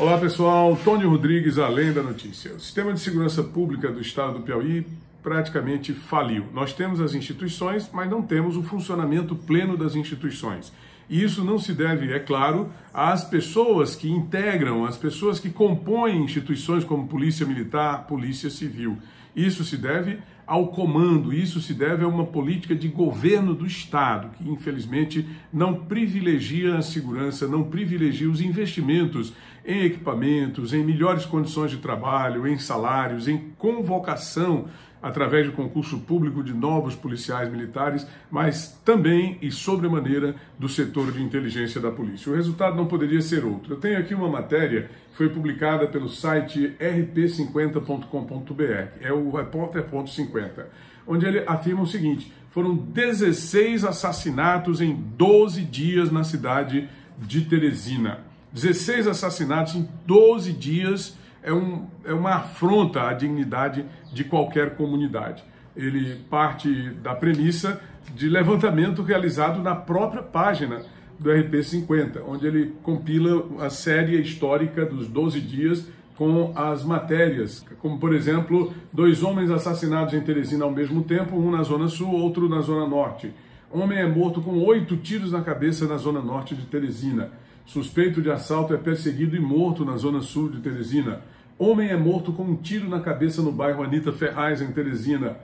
Olá pessoal, Tony Rodrigues, além da notícia. O sistema de segurança pública do estado do Piauí praticamente faliu. Nós temos as instituições, mas não temos o funcionamento pleno das instituições. E isso não se deve, é claro, às pessoas que integram, às pessoas que compõem instituições como Polícia Militar, Polícia Civil. Isso se deve ao comando, isso se deve a uma política de governo do Estado, que infelizmente não privilegia a segurança, não privilegia os investimentos em equipamentos, em melhores condições de trabalho, em salários, em convocação através de concurso público de novos policiais militares, mas também e sobremaneira do setor de inteligência da polícia. O resultado não poderia ser outro. Eu tenho aqui uma matéria que foi publicada pelo site rp50.com.br, é o repórter.50, onde ele afirma o seguinte: foram 16 assassinatos em 12 dias na cidade de Teresina. 16 assassinatos em 12 dias é, um, é uma afronta à dignidade de qualquer comunidade. Ele parte da premissa de levantamento realizado na própria página do RP50, onde ele compila a série histórica dos 12 dias com as matérias, como por exemplo, dois homens assassinados em Teresina ao mesmo tempo, um na zona sul, outro na zona norte. Homem é morto com oito tiros na cabeça na zona norte de Teresina. Suspeito de assalto é perseguido e morto na zona sul de Teresina. Homem é morto com um tiro na cabeça no bairro Anita Ferraz, em Teresina.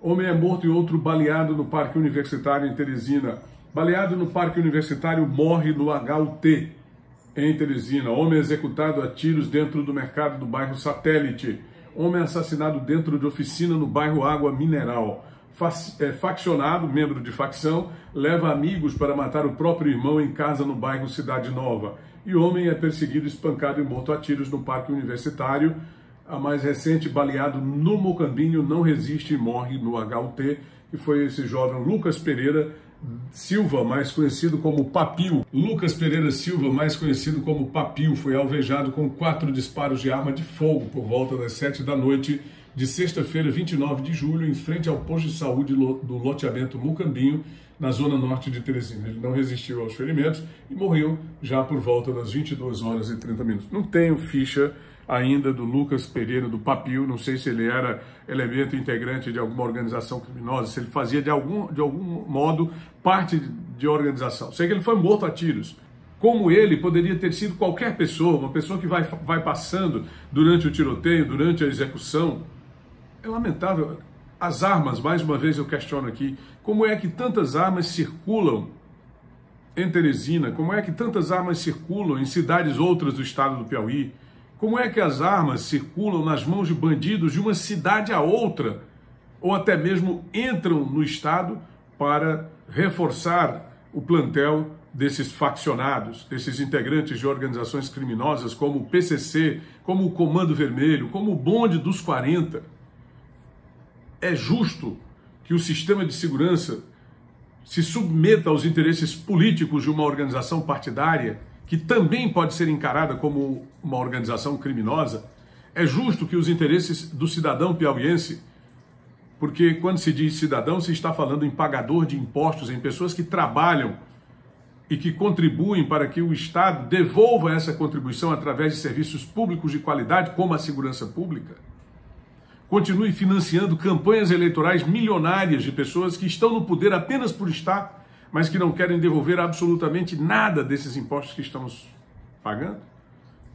Homem é morto e outro baleado no Parque Universitário, em Teresina. Baleado no Parque Universitário morre no HUT, em Teresina. Homem executado a tiros dentro do mercado do bairro Satélite. Homem assassinado dentro de oficina no bairro Água Mineral. É, faccionado, membro de facção, leva amigos para matar o próprio irmão em casa no bairro Cidade Nova. E homem é perseguido, espancado e morto a tiros no parque universitário. A mais recente, baleado no Mocambinho, não resiste e morre no HUT, que foi esse jovem Lucas Pereira Silva, mais conhecido como Papil. Lucas Pereira Silva, mais conhecido como Papil, foi alvejado com quatro disparos de arma de fogo por volta das sete da noite de sexta-feira, 29 de julho, em frente ao posto de saúde do loteamento Mucambinho, na zona norte de Teresina. Ele não resistiu aos ferimentos e morreu já por volta das 22 horas e 30 minutos. Não tenho ficha ainda do Lucas Pereira, do Papil, não sei se ele era elemento integrante de alguma organização criminosa, se ele fazia de algum, de algum modo parte de organização. Sei que ele foi morto a tiros. Como ele, poderia ter sido qualquer pessoa, uma pessoa que vai, vai passando durante o tiroteio, durante a execução, é lamentável. As armas, mais uma vez eu questiono aqui, como é que tantas armas circulam em Teresina? Como é que tantas armas circulam em cidades outras do estado do Piauí? Como é que as armas circulam nas mãos de bandidos de uma cidade a outra? Ou até mesmo entram no estado para reforçar o plantel desses faccionados, desses integrantes de organizações criminosas como o PCC, como o Comando Vermelho, como o Bonde dos 40 é justo que o sistema de segurança se submeta aos interesses políticos de uma organização partidária, que também pode ser encarada como uma organização criminosa? É justo que os interesses do cidadão piauiense, porque quando se diz cidadão, se está falando em pagador de impostos, em pessoas que trabalham e que contribuem para que o Estado devolva essa contribuição através de serviços públicos de qualidade, como a segurança pública? Continue financiando campanhas eleitorais milionárias de pessoas que estão no poder apenas por estar, mas que não querem devolver absolutamente nada desses impostos que estamos pagando?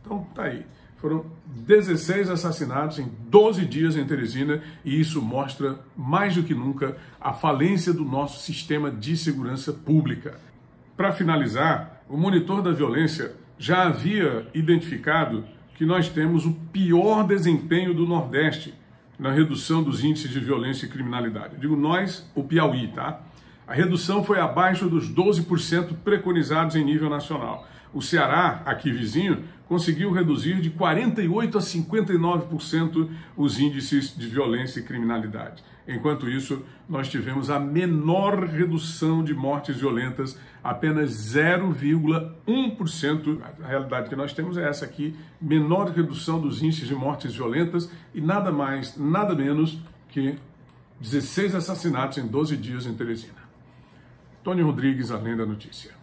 Então, tá aí. Foram 16 assassinatos em 12 dias em Teresina e isso mostra mais do que nunca a falência do nosso sistema de segurança pública. Para finalizar, o monitor da violência já havia identificado que nós temos o pior desempenho do Nordeste na redução dos índices de violência e criminalidade. Eu digo nós, o Piauí, tá? A redução foi abaixo dos 12% preconizados em nível nacional. O Ceará, aqui vizinho, conseguiu reduzir de 48% a 59% os índices de violência e criminalidade. Enquanto isso, nós tivemos a menor redução de mortes violentas, apenas 0,1%. A realidade que nós temos é essa aqui: menor redução dos índices de mortes violentas e nada mais, nada menos que 16 assassinatos em 12 dias em Teresina. Tony Rodrigues, além da notícia.